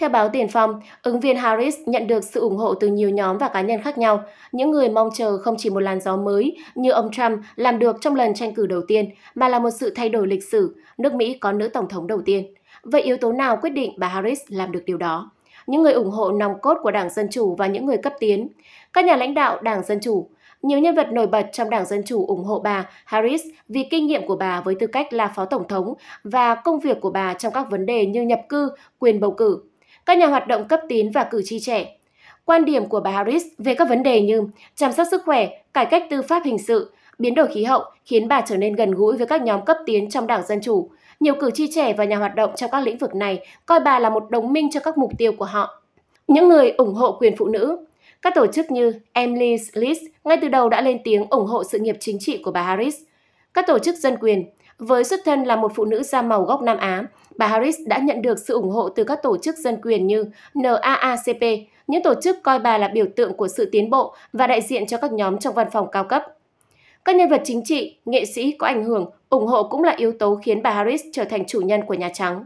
Theo báo Tiền Phong, ứng viên Harris nhận được sự ủng hộ từ nhiều nhóm và cá nhân khác nhau. Những người mong chờ không chỉ một làn gió mới như ông Trump làm được trong lần tranh cử đầu tiên, mà là một sự thay đổi lịch sử, nước Mỹ có nữ tổng thống đầu tiên. Vậy yếu tố nào quyết định bà Harris làm được điều đó? Những người ủng hộ nòng cốt của Đảng Dân Chủ và những người cấp tiến. Các nhà lãnh đạo Đảng Dân Chủ, nhiều nhân vật nổi bật trong Đảng Dân Chủ ủng hộ bà Harris vì kinh nghiệm của bà với tư cách là phó tổng thống và công việc của bà trong các vấn đề như nhập cư, quyền bầu cử. Các nhà hoạt động cấp tín và cử tri trẻ. Quan điểm của bà Harris về các vấn đề như chăm sóc sức khỏe, cải cách tư pháp hình sự, biến đổi khí hậu khiến bà trở nên gần gũi với các nhóm cấp tiến trong Đảng Dân Chủ. Nhiều cử tri trẻ và nhà hoạt động trong các lĩnh vực này coi bà là một đồng minh cho các mục tiêu của họ. Những người ủng hộ quyền phụ nữ các tổ chức như Emily's List ngay từ đầu đã lên tiếng ủng hộ sự nghiệp chính trị của bà Harris. Các tổ chức dân quyền, với xuất thân là một phụ nữ da màu gốc Nam Á, bà Harris đã nhận được sự ủng hộ từ các tổ chức dân quyền như NAACP, những tổ chức coi bà là biểu tượng của sự tiến bộ và đại diện cho các nhóm trong văn phòng cao cấp. Các nhân vật chính trị, nghệ sĩ có ảnh hưởng, ủng hộ cũng là yếu tố khiến bà Harris trở thành chủ nhân của Nhà Trắng.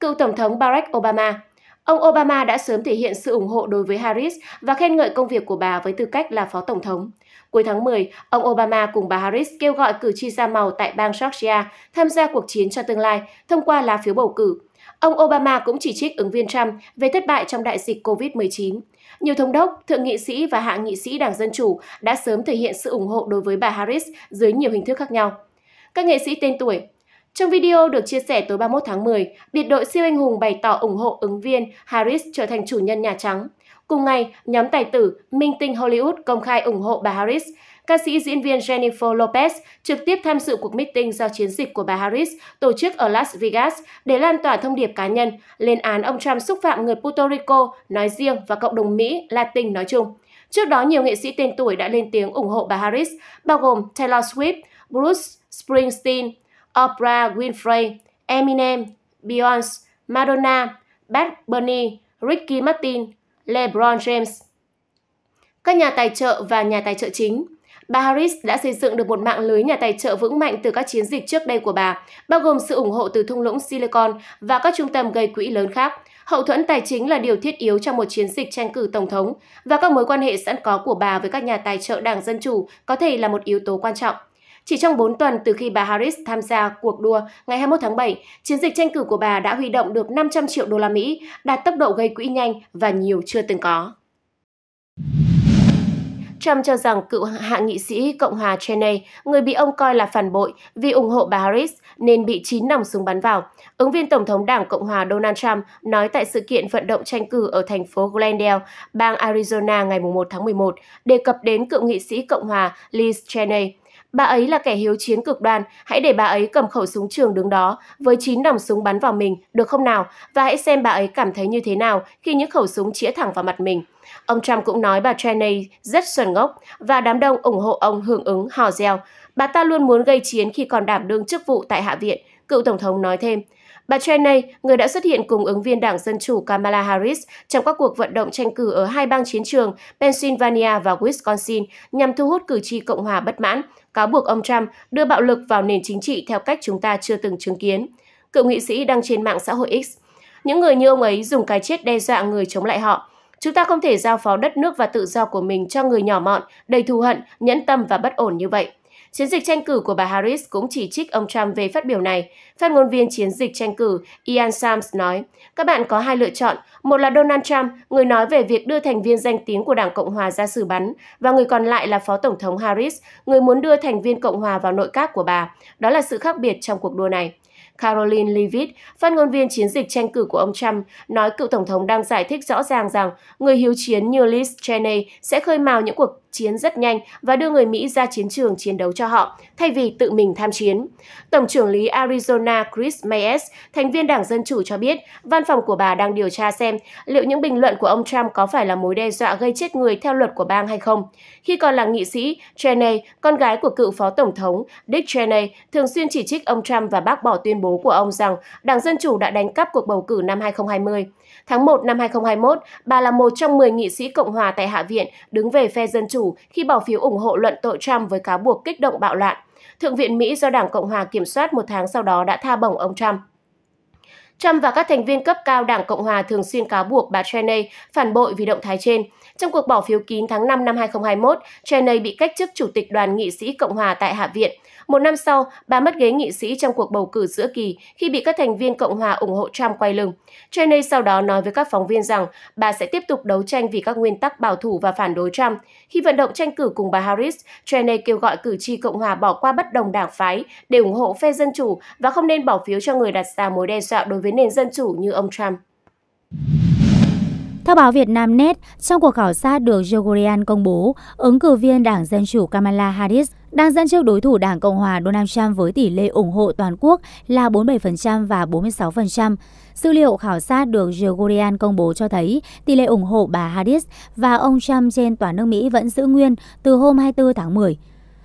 Cựu Tổng thống Barack Obama Ông Obama đã sớm thể hiện sự ủng hộ đối với Harris và khen ngợi công việc của bà với tư cách là phó tổng thống. Cuối tháng 10, ông Obama cùng bà Harris kêu gọi cử tri da màu tại bang Georgia tham gia cuộc chiến cho tương lai thông qua lá phiếu bầu cử. Ông Obama cũng chỉ trích ứng viên Trump về thất bại trong đại dịch COVID-19. Nhiều thống đốc, thượng nghị sĩ và hạ nghị sĩ Đảng Dân Chủ đã sớm thể hiện sự ủng hộ đối với bà Harris dưới nhiều hình thức khác nhau. Các nghệ sĩ tên tuổi trong video được chia sẻ tối 31 tháng 10, biệt đội siêu anh hùng bày tỏ ủng hộ ứng viên Harris trở thành chủ nhân Nhà Trắng. Cùng ngày, nhóm tài tử Minh Tinh Hollywood công khai ủng hộ bà Harris. Ca sĩ diễn viên Jennifer Lopez trực tiếp tham dự cuộc meeting do chiến dịch của bà Harris tổ chức ở Las Vegas để lan tỏa thông điệp cá nhân, lên án ông Trump xúc phạm người Puerto Rico nói riêng và cộng đồng Mỹ Latin nói chung. Trước đó, nhiều nghệ sĩ tên tuổi đã lên tiếng ủng hộ bà Harris, bao gồm Taylor Swift, Bruce Springsteen, Oprah Winfrey, Eminem, Beyoncé, Madonna, Bad Bunny, Ricky Martin, LeBron James. Các nhà tài trợ và nhà tài trợ chính Bà Harris đã xây dựng được một mạng lưới nhà tài trợ vững mạnh từ các chiến dịch trước đây của bà, bao gồm sự ủng hộ từ thung lũng Silicon và các trung tâm gây quỹ lớn khác. Hậu thuẫn tài chính là điều thiết yếu trong một chiến dịch tranh cử tổng thống và các mối quan hệ sẵn có của bà với các nhà tài trợ Đảng Dân Chủ có thể là một yếu tố quan trọng. Chỉ trong 4 tuần từ khi bà Harris tham gia cuộc đua ngày 21 tháng 7, chiến dịch tranh cử của bà đã huy động được 500 triệu đô la Mỹ, đạt tốc độ gây quỹ nhanh và nhiều chưa từng có. Trump cho rằng cựu hạ nghị sĩ Cộng hòa Cheney, người bị ông coi là phản bội vì ủng hộ bà Harris, nên bị 9 nòng súng bắn vào. Ứng viên Tổng thống Đảng Cộng hòa Donald Trump nói tại sự kiện vận động tranh cử ở thành phố Glendale, bang Arizona ngày 1 tháng 11, đề cập đến cựu nghị sĩ Cộng hòa Liz Cheney. Bà ấy là kẻ hiếu chiến cực đoan, hãy để bà ấy cầm khẩu súng trường đứng đó với chín nòng súng bắn vào mình, được không nào? Và hãy xem bà ấy cảm thấy như thế nào khi những khẩu súng chĩa thẳng vào mặt mình. Ông Trump cũng nói bà Cheney rất xuẩn ngốc và đám đông ủng hộ ông hưởng ứng hò reo. Bà ta luôn muốn gây chiến khi còn đảm đương chức vụ tại Hạ viện, cựu Tổng thống nói thêm. Bà Cheney, người đã xuất hiện cùng ứng viên Đảng Dân Chủ Kamala Harris trong các cuộc vận động tranh cử ở hai bang chiến trường Pennsylvania và Wisconsin nhằm thu hút cử tri Cộng hòa bất mãn, cáo buộc ông Trump đưa bạo lực vào nền chính trị theo cách chúng ta chưa từng chứng kiến. Cựu nghị sĩ đăng trên mạng xã hội X. Những người như ông ấy dùng cái chết đe dọa người chống lại họ. Chúng ta không thể giao phó đất nước và tự do của mình cho người nhỏ mọn, đầy thù hận, nhẫn tâm và bất ổn như vậy. Chiến dịch tranh cử của bà Harris cũng chỉ trích ông Trump về phát biểu này. Phát ngôn viên chiến dịch tranh cử Ian Sams nói, các bạn có hai lựa chọn. Một là Donald Trump, người nói về việc đưa thành viên danh tiếng của Đảng Cộng Hòa ra xử bắn, và người còn lại là Phó Tổng thống Harris, người muốn đưa thành viên Cộng Hòa vào nội các của bà. Đó là sự khác biệt trong cuộc đua này. Caroline Leavitt, phát ngôn viên chiến dịch tranh cử của ông Trump, nói cựu Tổng thống đang giải thích rõ ràng rằng người hiếu chiến như Liz Cheney sẽ khơi mào những cuộc chiến rất nhanh và đưa người Mỹ ra chiến trường chiến đấu cho họ, thay vì tự mình tham chiến. Tổng trưởng lý Arizona Chris Mayes, thành viên Đảng Dân Chủ cho biết, văn phòng của bà đang điều tra xem liệu những bình luận của ông Trump có phải là mối đe dọa gây chết người theo luật của bang hay không. Khi còn là nghị sĩ, Cheney, con gái của cựu phó tổng thống Dick Cheney, thường xuyên chỉ trích ông Trump và bác bỏ tuyên bố của ông rằng Đảng Dân Chủ đã đánh cắp cuộc bầu cử năm 2020. Tháng 1 năm 2021, bà là một trong 10 nghị sĩ Cộng hòa tại Hạ viện đứng về phe Dân Chủ khi bỏ phiếu ủng hộ luận tội Trump với cáo buộc kích động bạo loạn. Thượng viện Mỹ do Đảng Cộng hòa kiểm soát một tháng sau đó đã tha bổng ông Trump. Trump và các thành viên cấp cao Đảng Cộng hòa thường xuyên cáo buộc bà Cheney phản bội vì động thái trên. Trong cuộc bỏ phiếu kín tháng 5 năm 2021, Cheney bị cách chức Chủ tịch đoàn nghị sĩ Cộng hòa tại Hạ viện. Một năm sau, bà mất ghế nghị sĩ trong cuộc bầu cử giữa kỳ khi bị các thành viên Cộng hòa ủng hộ Trump quay lưng. Cheney sau đó nói với các phóng viên rằng bà sẽ tiếp tục đấu tranh vì các nguyên tắc bảo thủ và phản đối Trump. Khi vận động tranh cử cùng bà Harris, Cheney kêu gọi cử tri Cộng hòa bỏ qua bất đồng đảng phái để ủng hộ phe Dân Chủ và không nên bỏ phiếu cho người đặt ra mối đe dọa đối với nền Dân Chủ như ông Trump. Theo báo Việt Nam Net, trong cuộc khảo sát được Jogorian công bố, ứng cử viên Đảng Dân Chủ Kamala Harris đang dẫn trước đối thủ Đảng Cộng hòa Donald Trump với tỷ lệ ủng hộ toàn quốc là 47% và 46%. Dữ liệu khảo sát được Jogorian công bố cho thấy tỷ lệ ủng hộ bà Harris và ông Trump trên toàn nước Mỹ vẫn giữ nguyên từ hôm 24 tháng 10.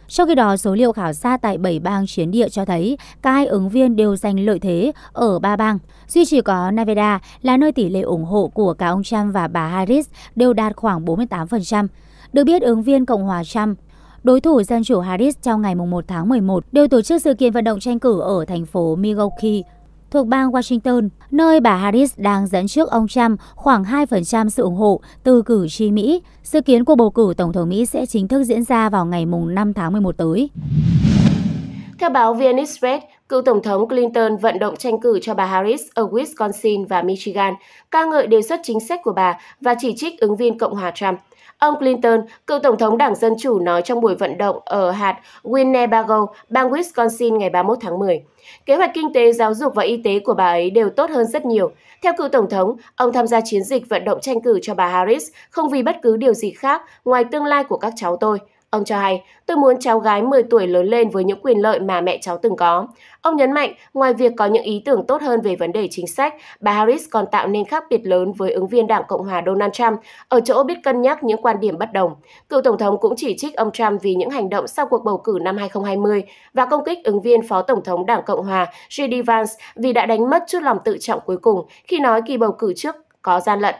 Trong khi đó, số liệu khảo sát tại 7 bang chiến địa cho thấy cả hai ứng viên đều giành lợi thế ở ba bang. Duy chỉ có Nevada là nơi tỷ lệ ủng hộ của cả ông Trump và bà Harris đều đạt khoảng 48%. Được biết, ứng viên Cộng hòa Trump Đối thủ Dân chủ Harris trong ngày 1 tháng 11 đều tổ chức sự kiện vận động tranh cử ở thành phố Milwaukee, thuộc bang Washington, nơi bà Harris đang dẫn trước ông Trump khoảng 2% sự ủng hộ từ cử tri Mỹ. Dự kiến cuộc bầu cử Tổng thống Mỹ sẽ chính thức diễn ra vào ngày 5 tháng 11 tới. Theo báo VN Express, cựu Tổng thống Clinton vận động tranh cử cho bà Harris ở Wisconsin và Michigan, ca ngợi đề xuất chính sách của bà và chỉ trích ứng viên Cộng hòa Trump. Ông Clinton, cựu Tổng thống Đảng Dân Chủ nói trong buổi vận động ở hạt Winnebago, bang Wisconsin ngày 31 tháng 10. Kế hoạch kinh tế, giáo dục và y tế của bà ấy đều tốt hơn rất nhiều. Theo cựu Tổng thống, ông tham gia chiến dịch vận động tranh cử cho bà Harris không vì bất cứ điều gì khác ngoài tương lai của các cháu tôi. Ông cho hay, tôi muốn cháu gái 10 tuổi lớn lên với những quyền lợi mà mẹ cháu từng có. Ông nhấn mạnh, ngoài việc có những ý tưởng tốt hơn về vấn đề chính sách, bà Harris còn tạo nên khác biệt lớn với ứng viên Đảng Cộng hòa Donald Trump ở chỗ biết cân nhắc những quan điểm bất đồng. Cựu Tổng thống cũng chỉ trích ông Trump vì những hành động sau cuộc bầu cử năm 2020 và công kích ứng viên Phó Tổng thống Đảng Cộng hòa J.D. Vance vì đã đánh mất chút lòng tự trọng cuối cùng khi nói kỳ bầu cử trước có gian lận.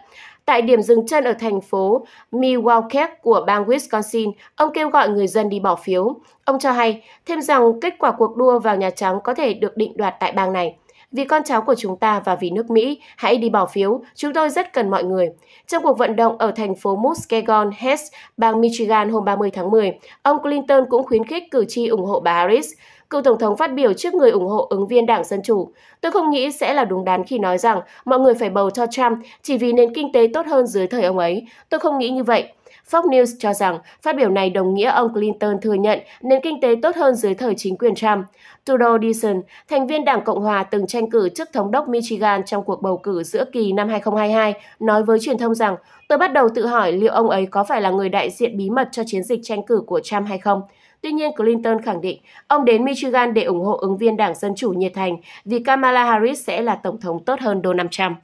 Tại điểm dừng chân ở thành phố Milwaukee của bang Wisconsin, ông kêu gọi người dân đi bỏ phiếu. Ông cho hay thêm rằng kết quả cuộc đua vào Nhà Trắng có thể được định đoạt tại bang này. Vì con cháu của chúng ta và vì nước Mỹ, hãy đi bỏ phiếu, chúng tôi rất cần mọi người. Trong cuộc vận động ở thành phố Muskegon, Hess, bang Michigan hôm 30 tháng 10, ông Clinton cũng khuyến khích cử tri ủng hộ bà Harris. Cựu Tổng thống phát biểu trước người ủng hộ ứng viên Đảng Dân Chủ. Tôi không nghĩ sẽ là đúng đắn khi nói rằng mọi người phải bầu cho Trump chỉ vì nền kinh tế tốt hơn dưới thời ông ấy. Tôi không nghĩ như vậy. Fox News cho rằng phát biểu này đồng nghĩa ông Clinton thừa nhận nền kinh tế tốt hơn dưới thời chính quyền Trump. Trudeau Dixon, thành viên Đảng Cộng Hòa từng tranh cử chức thống đốc Michigan trong cuộc bầu cử giữa kỳ năm 2022, nói với truyền thông rằng tôi bắt đầu tự hỏi liệu ông ấy có phải là người đại diện bí mật cho chiến dịch tranh cử của Trump hay không. Tuy nhiên, Clinton khẳng định ông đến Michigan để ủng hộ ứng viên Đảng Dân Chủ nhiệt thành vì Kamala Harris sẽ là tổng thống tốt hơn Donald Trump.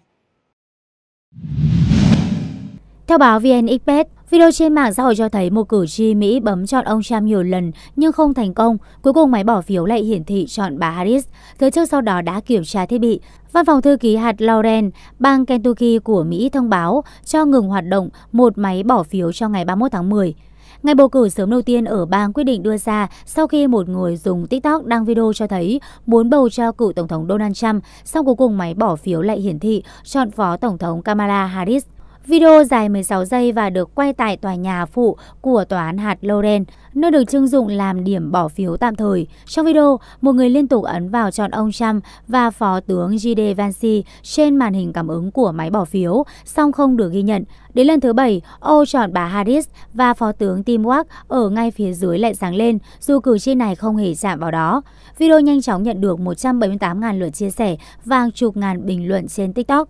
Theo báo VN Express, video trên mạng xã hội cho thấy một cử tri Mỹ bấm chọn ông Trump nhiều lần nhưng không thành công. Cuối cùng máy bỏ phiếu lại hiển thị chọn bà Harris. Giới chức sau đó đã kiểm tra thiết bị. Văn phòng thư ký hạt Lauren, bang Kentucky của Mỹ thông báo cho ngừng hoạt động một máy bỏ phiếu cho ngày 31 tháng 10. Ngày bầu cử sớm đầu tiên ở bang quyết định đưa ra sau khi một người dùng TikTok đăng video cho thấy muốn bầu cho cựu Tổng thống Donald Trump, sau cuối cùng máy bỏ phiếu lại hiển thị chọn phó Tổng thống Kamala Harris. Video dài 16 giây và được quay tại tòa nhà phụ của tòa án hạt Loren, nơi được trưng dụng làm điểm bỏ phiếu tạm thời. Trong video, một người liên tục ấn vào chọn ông Trump và Phó tướng J.D. Vance trên màn hình cảm ứng của máy bỏ phiếu, song không được ghi nhận. Đến lần thứ bảy, Ô chọn bà Harris và Phó tướng Tim Walz ở ngay phía dưới lại sáng lên, dù cử tri này không hề chạm vào đó. Video nhanh chóng nhận được 178.000 lượt chia sẻ và hàng chục ngàn bình luận trên TikTok.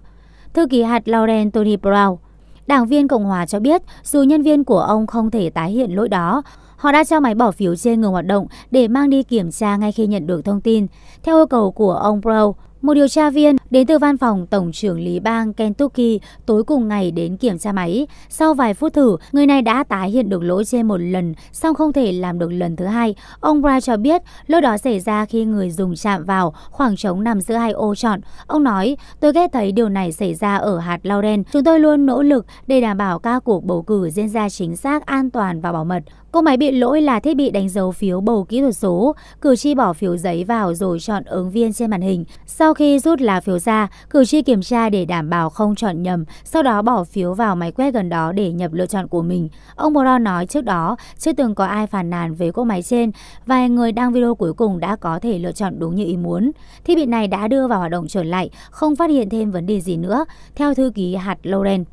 Thư ký hạt Lauren Tony Brown Đảng viên Cộng hòa cho biết dù nhân viên của ông không thể tái hiện lỗi đó, họ đã cho máy bỏ phiếu trên ngừng hoạt động để mang đi kiểm tra ngay khi nhận được thông tin. Theo yêu cầu của ông Brown, một điều tra viên đến từ văn phòng Tổng trưởng lý bang Kentucky tối cùng ngày đến kiểm tra máy. Sau vài phút thử, người này đã tái hiện được lỗi trên một lần, song không thể làm được lần thứ hai. Ông Bright cho biết lỗi đó xảy ra khi người dùng chạm vào khoảng trống nằm giữa hai ô chọn. Ông nói, tôi ghét thấy điều này xảy ra ở hạt Lauren. Chúng tôi luôn nỗ lực để đảm bảo các cuộc bầu cử diễn ra chính xác, an toàn và bảo mật. Cô máy bị lỗi là thiết bị đánh dấu phiếu bầu kỹ thuật số. Cử tri bỏ phiếu giấy vào rồi chọn ứng viên trên màn hình. Sau khi rút lá phiếu ra, cử tri kiểm tra để đảm bảo không chọn nhầm, sau đó bỏ phiếu vào máy quét gần đó để nhập lựa chọn của mình. Ông Brown nói trước đó, chưa từng có ai phản nàn về cỗ máy trên, vài người đăng video cuối cùng đã có thể lựa chọn đúng như ý muốn. Thiết bị này đã đưa vào hoạt động trở lại, không phát hiện thêm vấn đề gì nữa, theo thư ký hạt Lauren.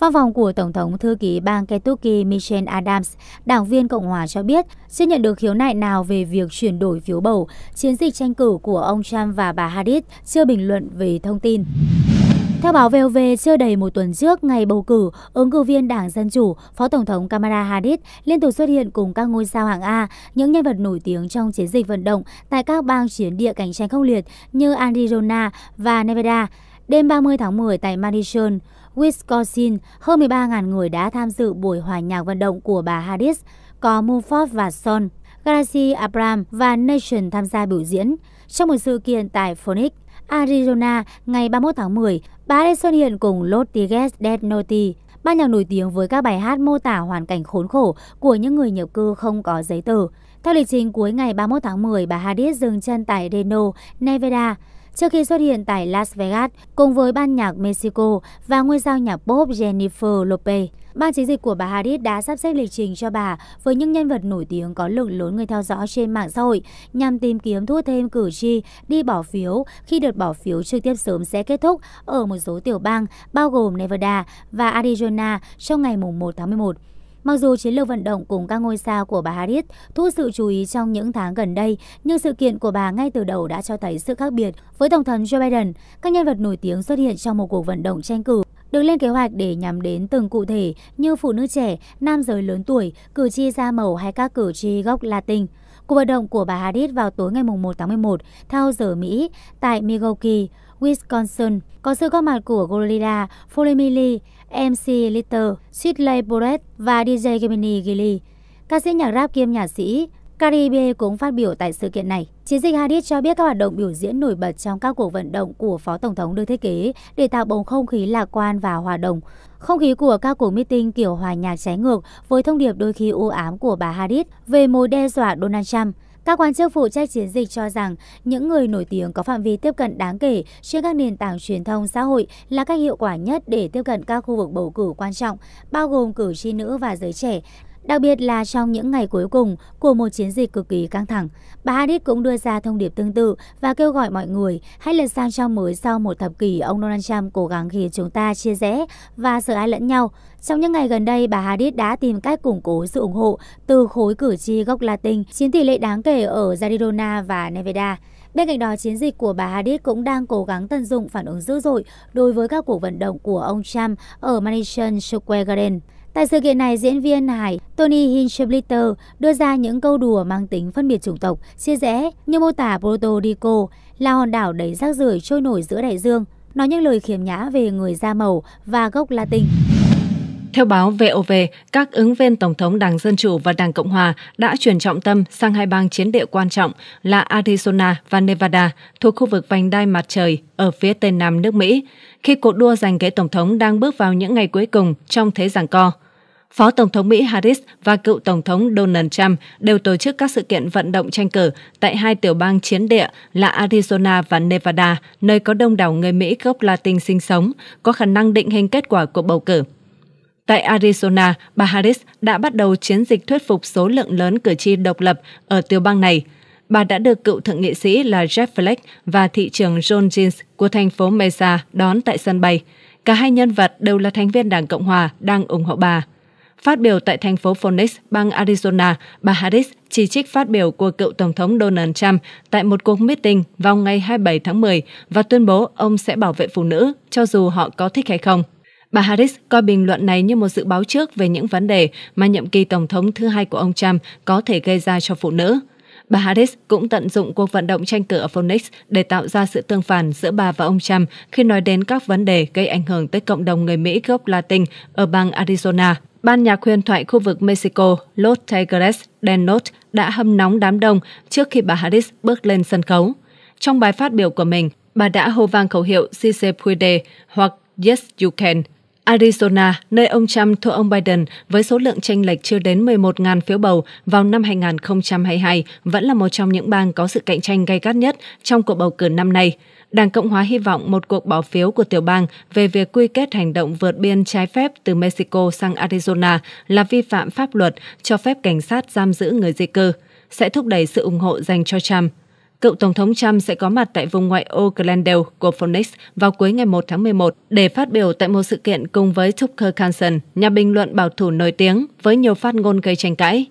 Văn phòng của Tổng thống thư ký bang Kentucky Michelle Adams, đảng viên Cộng hòa cho biết chưa nhận được khiếu nại nào về việc chuyển đổi phiếu bầu. Chiến dịch tranh cử của ông Trump và bà Harris chưa bình luận về thông tin. Theo báo VOV, chưa đầy một tuần trước ngày bầu cử, ứng cử viên Đảng Dân Chủ, Phó Tổng thống Kamala Harris liên tục xuất hiện cùng các ngôi sao hạng A, những nhân vật nổi tiếng trong chiến dịch vận động tại các bang chiến địa cạnh tranh khốc liệt như Arizona và Nevada. Đêm 30 tháng 10 tại Madison, Wisconsin, hơn 13.000 người đã tham dự buổi hòa nhạc vận động của bà Harris, có Mumford và Son, Galaxy Abram và Nation tham gia biểu diễn. Trong một sự kiện tại Phoenix, Arizona, ngày 31 tháng 10, bà Harris xuất hiện cùng Lottie Dead Note, ban nhạc nổi tiếng với các bài hát mô tả hoàn cảnh khốn khổ của những người nhập cư không có giấy tờ. Theo lịch trình cuối ngày 31 tháng 10, bà Hadid dừng chân tại Reno, Nevada trước khi xuất hiện tại Las Vegas cùng với ban nhạc Mexico và ngôi sao nhạc pop Jennifer Lopez. Ban chiến dịch của bà Hadid đã sắp xếp lịch trình cho bà với những nhân vật nổi tiếng có lượng lớn người theo dõi trên mạng xã hội nhằm tìm kiếm thu hút thêm cử tri đi bỏ phiếu khi đợt bỏ phiếu, trực tiếp sớm sẽ kết thúc ở một số tiểu bang bao gồm Nevada và Arizona trong ngày 1 tháng 11. Mặc dù chiến lược vận động cùng các ngôi sao của bà Harris thu sự chú ý trong những tháng gần đây, nhưng sự kiện của bà ngay từ đầu đã cho thấy sự khác biệt. Với Tổng thống Joe Biden, các nhân vật nổi tiếng xuất hiện trong một cuộc vận động tranh cử được lên kế hoạch để nhắm đến từng cụ thể như phụ nữ trẻ, nam giới lớn tuổi, cử tri da màu hay các cử tri gốc Latin. Cuộc vận động của bà Harris vào tối ngày 1 tháng 11 theo giờ Mỹ tại Milwaukee, Wisconsin có sự góp mặt của Gorilla, Folemili, MC Litter, Sweetley Boret và DJ Gemini Gilly. Ca sĩ nhạc rap kiêm nhạc sĩ Caribe cũng phát biểu tại sự kiện này. Chiến dịch Hadid cho biết các hoạt động biểu diễn nổi bật trong các cuộc vận động của Phó Tổng thống được thiết kế để tạo bầu không khí lạc quan và hòa đồng. Không khí của các cuộc meeting kiểu hòa nhạc trái ngược với thông điệp đôi khi u ám của bà Hadid về mối đe dọa Donald Trump. Các quan chức phụ trách chiến dịch cho rằng những người nổi tiếng có phạm vi tiếp cận đáng kể trên các nền tảng truyền thông xã hội là cách hiệu quả nhất để tiếp cận các khu vực bầu cử quan trọng, bao gồm cử tri nữ và giới trẻ, đặc biệt là trong những ngày cuối cùng của một chiến dịch cực kỳ căng thẳng. Bà Harris cũng đưa ra thông điệp tương tự và kêu gọi mọi người hãy lật sang trang mới sau một thập kỷ ông Donald Trump cố gắng khiến chúng ta chia rẽ và sợ ai lẫn nhau. Trong những ngày gần đây, bà Harris đã tìm cách củng cố sự ủng hộ từ khối cử tri gốc Latin, chiếm tỷ lệ đáng kể ở Arizona và Nevada. Bên cạnh đó, chiến dịch của bà Hadid cũng đang cố gắng tận dụng phản ứng dữ dội đối với các cuộc vận động của ông Trump ở Madison Square Garden. Tại sự kiện này, diễn viên hài Tony Hinchblitter đưa ra những câu đùa mang tính phân biệt chủng tộc, chia rẽ như mô tả Puerto Rico là hòn đảo đầy rác rưởi trôi nổi giữa đại dương, nói những lời khiếm nhã về người da màu và gốc Latin. Theo báo VOV, các ứng viên Tổng thống Đảng Dân Chủ và Đảng Cộng Hòa đã chuyển trọng tâm sang hai bang chiến địa quan trọng là Arizona và Nevada thuộc khu vực vành đai mặt trời ở phía tây nam nước Mỹ, khi cuộc đua giành ghế Tổng thống đang bước vào những ngày cuối cùng trong thế giảng co. Phó Tổng thống Mỹ Harris và cựu Tổng thống Donald Trump đều tổ chức các sự kiện vận động tranh cử tại hai tiểu bang chiến địa là Arizona và Nevada, nơi có đông đảo người Mỹ gốc Latin sinh sống, có khả năng định hình kết quả cuộc bầu cử. Tại Arizona, bà Harris đã bắt đầu chiến dịch thuyết phục số lượng lớn cử tri độc lập ở tiểu bang này. Bà đã được cựu thượng nghị sĩ là Jeff Flake và thị trưởng John Jeans của thành phố Mesa đón tại sân bay. Cả hai nhân vật đều là thành viên Đảng Cộng Hòa đang ủng hộ bà. Phát biểu tại thành phố Phoenix, bang Arizona, bà Harris chỉ trích phát biểu của cựu Tổng thống Donald Trump tại một cuộc meeting vào ngày 27 tháng 10 và tuyên bố ông sẽ bảo vệ phụ nữ cho dù họ có thích hay không. Bà Harris coi bình luận này như một dự báo trước về những vấn đề mà nhiệm kỳ Tổng thống thứ hai của ông Trump có thể gây ra cho phụ nữ. Bà Harris cũng tận dụng cuộc vận động tranh cử ở Phoenix để tạo ra sự tương phản giữa bà và ông Trump khi nói đến các vấn đề gây ảnh hưởng tới cộng đồng người Mỹ gốc Latin ở bang Arizona. Ban nhà khuyên thoại khu vực Mexico Los Tigres del Norte đã hâm nóng đám đông trước khi bà Harris bước lên sân khấu. Trong bài phát biểu của mình, bà đã hô vang khẩu hiệu Si se puede hoặc Yes you can Arizona, nơi ông Trump thua ông Biden với số lượng tranh lệch chưa đến 11.000 phiếu bầu vào năm 2022, vẫn là một trong những bang có sự cạnh tranh gay gắt nhất trong cuộc bầu cử năm nay. Đảng Cộng hòa hy vọng một cuộc bỏ phiếu của tiểu bang về việc quy kết hành động vượt biên trái phép từ Mexico sang Arizona là vi phạm pháp luật cho phép cảnh sát giam giữ người di cư, sẽ thúc đẩy sự ủng hộ dành cho Trump. Cựu Tổng thống Trump sẽ có mặt tại vùng ngoại ô Glendale của Phoenix vào cuối ngày 1 tháng 11 để phát biểu tại một sự kiện cùng với Tucker Carlson, nhà bình luận bảo thủ nổi tiếng với nhiều phát ngôn gây tranh cãi.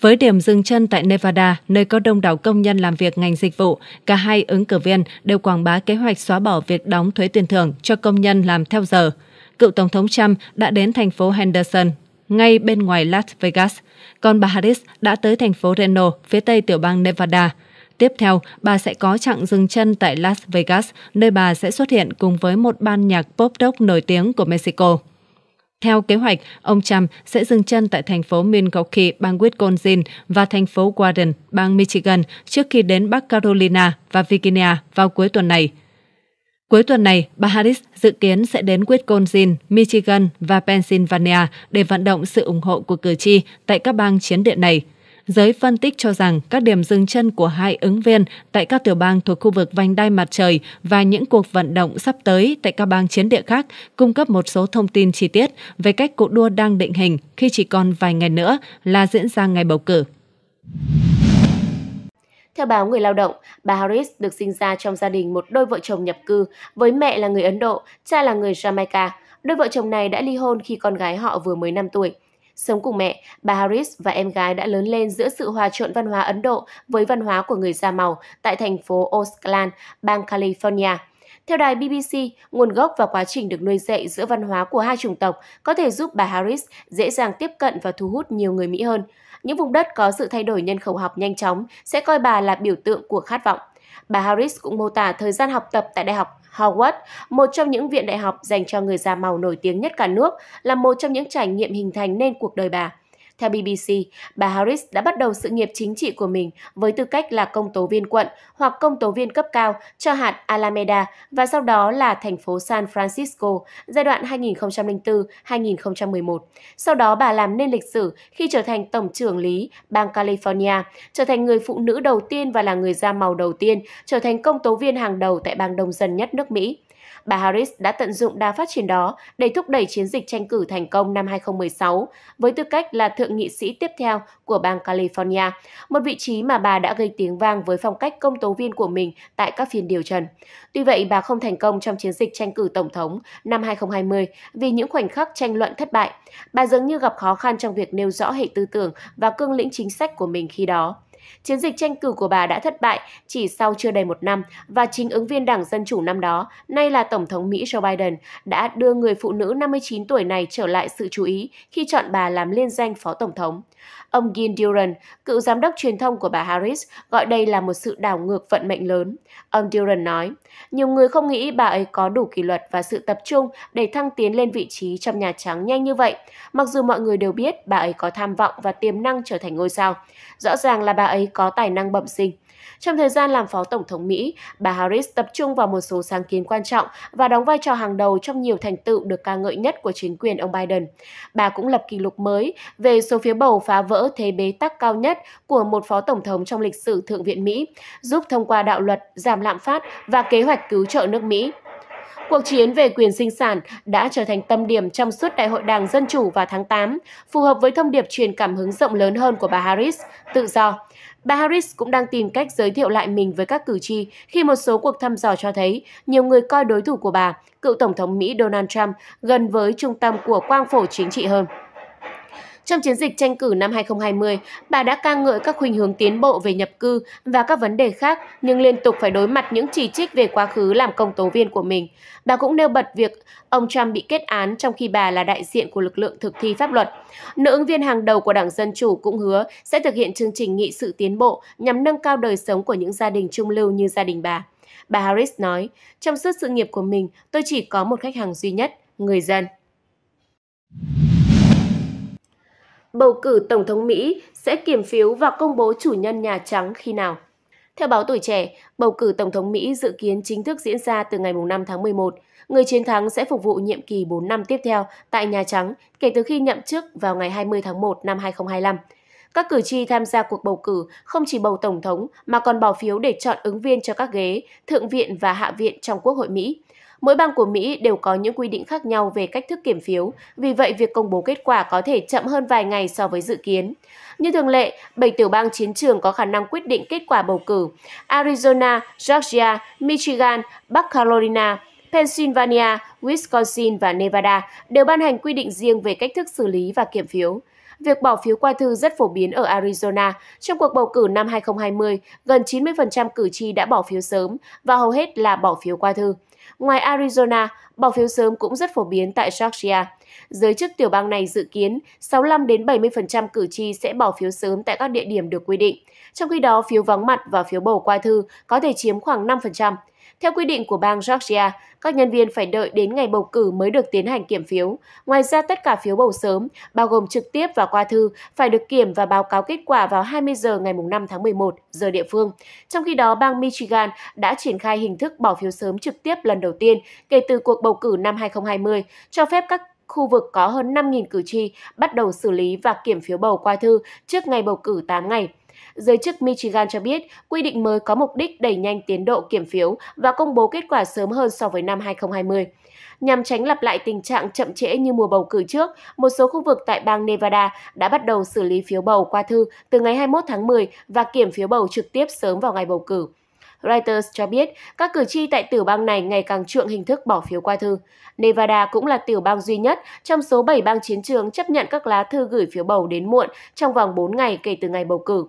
Với điểm dừng chân tại Nevada, nơi có đông đảo công nhân làm việc ngành dịch vụ, cả hai ứng cử viên đều quảng bá kế hoạch xóa bỏ việc đóng thuế tiền thưởng cho công nhân làm theo giờ. Cựu Tổng thống Trump đã đến thành phố Henderson, ngay bên ngoài Las Vegas, còn bà Harris đã tới thành phố Reno, phía tây tiểu bang Nevada. Tiếp theo, bà sẽ có chặng dừng chân tại Las Vegas, nơi bà sẽ xuất hiện cùng với một ban nhạc pop rock nổi tiếng của Mexico. Theo kế hoạch, ông Trump sẽ dừng chân tại thành phố Milwaukee, bang Wisconsin và thành phố Warden, bang Michigan trước khi đến Bắc Carolina và Virginia vào cuối tuần này. Cuối tuần này, bà Harris dự kiến sẽ đến Wisconsin, Michigan và Pennsylvania để vận động sự ủng hộ của cử tri tại các bang chiến địa này – Giới phân tích cho rằng các điểm dừng chân của hai ứng viên tại các tiểu bang thuộc khu vực vành đai mặt trời và những cuộc vận động sắp tới tại các bang chiến địa khác cung cấp một số thông tin chi tiết về cách cuộc đua đang định hình khi chỉ còn vài ngày nữa là diễn ra ngày bầu cử. Theo báo Người Lao động, bà Harris được sinh ra trong gia đình một đôi vợ chồng nhập cư với mẹ là người Ấn Độ, cha là người Jamaica. Đôi vợ chồng này đã ly hôn khi con gái họ vừa mới 5 tuổi. Sống cùng mẹ, bà Harris và em gái đã lớn lên giữa sự hòa trộn văn hóa Ấn Độ với văn hóa của người da màu tại thành phố Oakland, bang California. Theo đài BBC, nguồn gốc và quá trình được nuôi dạy giữa văn hóa của hai chủng tộc có thể giúp bà Harris dễ dàng tiếp cận và thu hút nhiều người Mỹ hơn. Những vùng đất có sự thay đổi nhân khẩu học nhanh chóng sẽ coi bà là biểu tượng của khát vọng. Bà Harris cũng mô tả thời gian học tập tại Đại học Howard, một trong những viện đại học dành cho người da màu nổi tiếng nhất cả nước, là một trong những trải nghiệm hình thành nên cuộc đời bà. Theo BBC, bà Harris đã bắt đầu sự nghiệp chính trị của mình với tư cách là công tố viên quận hoặc công tố viên cấp cao cho hạt Alameda và sau đó là thành phố San Francisco giai đoạn 2004-2011. Sau đó bà làm nên lịch sử khi trở thành tổng trưởng lý bang California, trở thành người phụ nữ đầu tiên và là người da màu đầu tiên trở thành công tố viên hàng đầu tại bang đông dân nhất nước Mỹ bà Harris đã tận dụng đà phát triển đó để thúc đẩy chiến dịch tranh cử thành công năm 2016 với tư cách là thượng nghị sĩ tiếp theo của bang California, một vị trí mà bà đã gây tiếng vang với phong cách công tố viên của mình tại các phiên điều trần. Tuy vậy, bà không thành công trong chiến dịch tranh cử tổng thống năm 2020 vì những khoảnh khắc tranh luận thất bại. Bà dường như gặp khó khăn trong việc nêu rõ hệ tư tưởng và cương lĩnh chính sách của mình khi đó. Chiến dịch tranh cử của bà đã thất bại chỉ sau chưa đầy một năm và chính ứng viên Đảng Dân Chủ năm đó, nay là Tổng thống Mỹ Joe Biden, đã đưa người phụ nữ 59 tuổi này trở lại sự chú ý khi chọn bà làm liên danh Phó Tổng thống. Ông Gil Duran, cựu giám đốc truyền thông của bà Harris, gọi đây là một sự đảo ngược vận mệnh lớn. Ông Duran nói, nhiều người không nghĩ bà ấy có đủ kỷ luật và sự tập trung để thăng tiến lên vị trí trong Nhà Trắng nhanh như vậy, mặc dù mọi người đều biết bà ấy có tham vọng và tiềm năng trở thành ngôi sao. Rõ ràng là bà ấy có tài năng bẩm sinh. Trong thời gian làm Phó Tổng thống Mỹ, bà Harris tập trung vào một số sáng kiến quan trọng và đóng vai trò hàng đầu trong nhiều thành tựu được ca ngợi nhất của chính quyền ông Biden. Bà cũng lập kỷ lục mới về số phiếu bầu phá vỡ thế bế tắc cao nhất của một Phó Tổng thống trong lịch sử Thượng viện Mỹ, giúp thông qua đạo luật giảm lạm phát và kế hoạch cứu trợ nước Mỹ. Cuộc chiến về quyền sinh sản đã trở thành tâm điểm trong suốt Đại hội Đảng Dân Chủ vào tháng 8, phù hợp với thông điệp truyền cảm hứng rộng lớn hơn của bà Harris, tự do. Bà Harris cũng đang tìm cách giới thiệu lại mình với các cử tri khi một số cuộc thăm dò cho thấy nhiều người coi đối thủ của bà, cựu Tổng thống Mỹ Donald Trump, gần với trung tâm của quang phổ chính trị hơn. Trong chiến dịch tranh cử năm 2020, bà đã ca ngợi các khuynh hướng tiến bộ về nhập cư và các vấn đề khác, nhưng liên tục phải đối mặt những chỉ trích về quá khứ làm công tố viên của mình. Bà cũng nêu bật việc ông Trump bị kết án trong khi bà là đại diện của lực lượng thực thi pháp luật. Nữ ứng viên hàng đầu của Đảng Dân Chủ cũng hứa sẽ thực hiện chương trình nghị sự tiến bộ nhằm nâng cao đời sống của những gia đình trung lưu như gia đình bà. Bà Harris nói, trong suốt sự nghiệp của mình, tôi chỉ có một khách hàng duy nhất, người dân bầu cử Tổng thống Mỹ sẽ kiểm phiếu và công bố chủ nhân Nhà Trắng khi nào? Theo báo Tuổi Trẻ, bầu cử Tổng thống Mỹ dự kiến chính thức diễn ra từ ngày 5 tháng 11. Người chiến thắng sẽ phục vụ nhiệm kỳ 4 năm tiếp theo tại Nhà Trắng kể từ khi nhậm chức vào ngày 20 tháng 1 năm 2025. Các cử tri tham gia cuộc bầu cử không chỉ bầu Tổng thống mà còn bỏ phiếu để chọn ứng viên cho các ghế Thượng viện và Hạ viện trong Quốc hội Mỹ. Mỗi bang của Mỹ đều có những quy định khác nhau về cách thức kiểm phiếu, vì vậy việc công bố kết quả có thể chậm hơn vài ngày so với dự kiến. Như thường lệ, bảy tiểu bang chiến trường có khả năng quyết định kết quả bầu cử. Arizona, Georgia, Michigan, Bắc Carolina, Pennsylvania, Wisconsin và Nevada đều ban hành quy định riêng về cách thức xử lý và kiểm phiếu. Việc bỏ phiếu qua thư rất phổ biến ở Arizona. Trong cuộc bầu cử năm 2020, gần 90% cử tri đã bỏ phiếu sớm và hầu hết là bỏ phiếu qua thư. Ngoài Arizona, bỏ phiếu sớm cũng rất phổ biến tại Georgia. Giới chức tiểu bang này dự kiến 65 đến 70% cử tri sẽ bỏ phiếu sớm tại các địa điểm được quy định. Trong khi đó, phiếu vắng mặt và phiếu bầu qua thư có thể chiếm khoảng 5%. Theo quy định của bang Georgia, các nhân viên phải đợi đến ngày bầu cử mới được tiến hành kiểm phiếu. Ngoài ra, tất cả phiếu bầu sớm, bao gồm trực tiếp và qua thư, phải được kiểm và báo cáo kết quả vào 20 giờ ngày 5 tháng 11 giờ địa phương. Trong khi đó, bang Michigan đã triển khai hình thức bỏ phiếu sớm trực tiếp lần đầu tiên kể từ cuộc bầu cử năm 2020, cho phép các khu vực có hơn 5.000 cử tri bắt đầu xử lý và kiểm phiếu bầu qua thư trước ngày bầu cử 8 ngày. Giới chức Michigan cho biết quy định mới có mục đích đẩy nhanh tiến độ kiểm phiếu và công bố kết quả sớm hơn so với năm 2020. Nhằm tránh lặp lại tình trạng chậm trễ như mùa bầu cử trước, một số khu vực tại bang Nevada đã bắt đầu xử lý phiếu bầu qua thư từ ngày 21 tháng 10 và kiểm phiếu bầu trực tiếp sớm vào ngày bầu cử. Reuters cho biết các cử tri tại tiểu bang này ngày càng chuộng hình thức bỏ phiếu qua thư. Nevada cũng là tiểu bang duy nhất trong số 7 bang chiến trường chấp nhận các lá thư gửi phiếu bầu đến muộn trong vòng 4 ngày kể từ ngày bầu cử.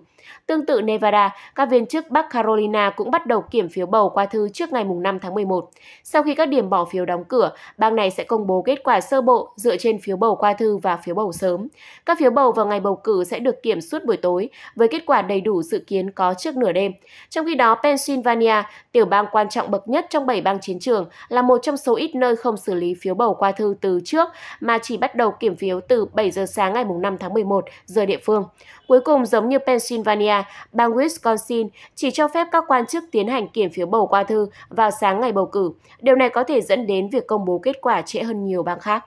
Tương tự Nevada, các viên chức Bắc Carolina cũng bắt đầu kiểm phiếu bầu qua thư trước ngày 5 tháng 11. Sau khi các điểm bỏ phiếu đóng cửa, bang này sẽ công bố kết quả sơ bộ dựa trên phiếu bầu qua thư và phiếu bầu sớm. Các phiếu bầu vào ngày bầu cử sẽ được kiểm suốt buổi tối, với kết quả đầy đủ dự kiến có trước nửa đêm. Trong khi đó, Pennsylvania, tiểu bang quan trọng bậc nhất trong 7 bang chiến trường, là một trong số ít nơi không xử lý phiếu bầu qua thư từ trước mà chỉ bắt đầu kiểm phiếu từ 7 giờ sáng ngày 5 tháng 11 giờ địa phương. Cuối cùng, giống như Pennsylvania, Pennsylvania, bang Wisconsin chỉ cho phép các quan chức tiến hành kiểm phiếu bầu qua thư vào sáng ngày bầu cử. Điều này có thể dẫn đến việc công bố kết quả trễ hơn nhiều bang khác.